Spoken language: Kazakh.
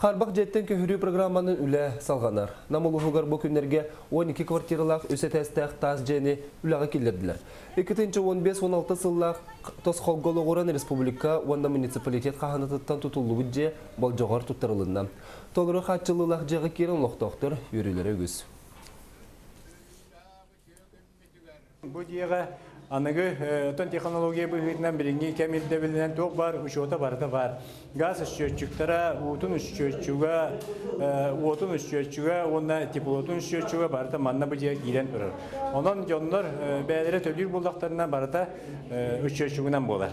Харбақ жеттен көһүрүү программанын үлә салғанар. Намылуғығар бұл күнерге 12 квартиралақ өсі тәстәқ тас жені үләға келдерділер. 2-15-16 сыллақ тос қолголы ғоран республика онда муниципалитет қағанатыттан тұтылуы же бұл жоғар тұттарылында. Толыры қатчылылақ жағы керін лоқтоқтыр үйрелері өз. Диэға аныгы тон технология быһыытынан бириңги кемилде билинен туох бар, учета барыта бар. Газ счетчиктара, утун счетчуга, уотун счетчуга, онна теплотун счетчуга барыта манна булдактарына барыта счетчугунан болар.